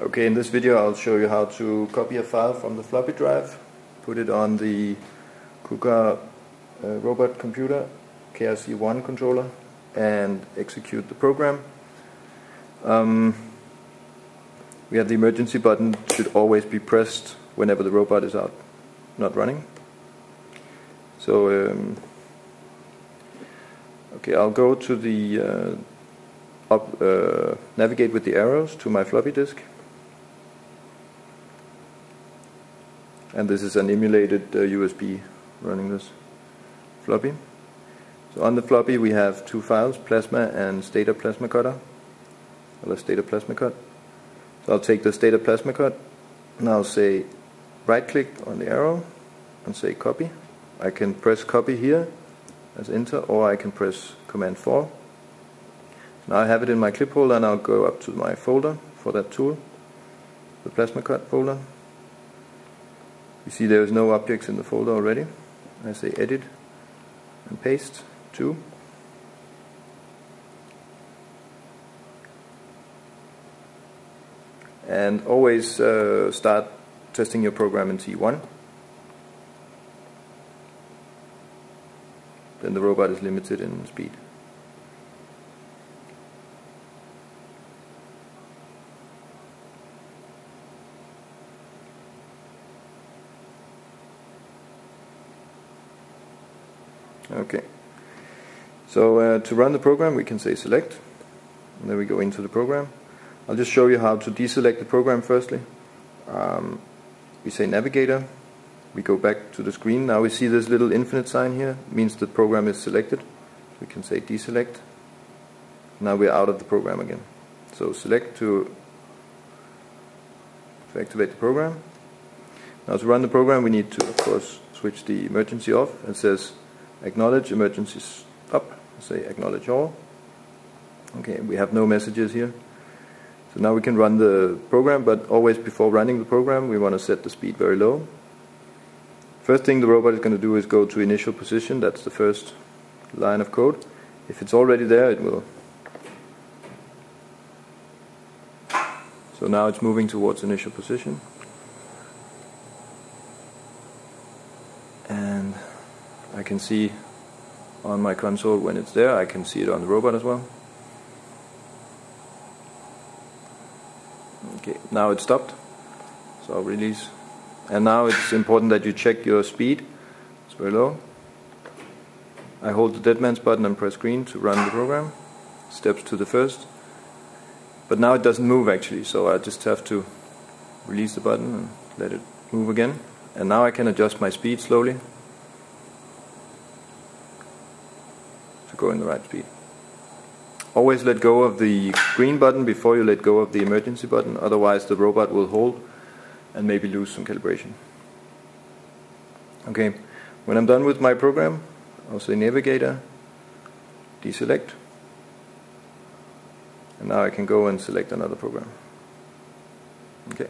Okay, in this video I'll show you how to copy a file from the floppy drive, put it on the KUKA uh, robot computer, KRC1 controller, and execute the program. Um, we have the emergency button should always be pressed whenever the robot is out, not running. So, um, okay, I'll go to the uh, up, uh, navigate with the arrows to my floppy disk. And this is an emulated uh, USB running this floppy. So on the floppy we have two files, plasma and Stata plasma cutter, or Stata plasma cut. So I'll take the Stata plasma cut and I'll say right click on the arrow and say copy. I can press copy here as enter or I can press command 4. Now I have it in my clip holder and I'll go up to my folder for that tool, the plasma cut folder. You see there is no objects in the folder already. I say edit and paste to. And always uh, start testing your program in T1. Then the robot is limited in speed. Okay. So uh, to run the program, we can say select, and then we go into the program. I'll just show you how to deselect the program firstly. Um, we say navigator, we go back to the screen. Now we see this little infinite sign here, means the program is selected. We can say deselect. Now we're out of the program again. So select to, to activate the program. Now to run the program, we need to, of course, switch the emergency off. It says acknowledge emergency stop, say acknowledge all. Okay, we have no messages here. So now we can run the program, but always before running the program, we want to set the speed very low. First thing the robot is going to do is go to initial position, that's the first line of code. If it's already there, it will. So now it's moving towards initial position. And I can see on my console when it's there, I can see it on the robot as well. Okay, now it's stopped. So I'll release. And now it's important that you check your speed. It's very low. I hold the dead man's button and press green to run the program. Steps to the first. But now it doesn't move actually, so I just have to release the button and let it move again. And now I can adjust my speed slowly. To go in the right speed. Always let go of the green button before you let go of the emergency button, otherwise the robot will hold and maybe lose some calibration. Okay, when I'm done with my program, I'll say navigator, deselect, and now I can go and select another program. Okay.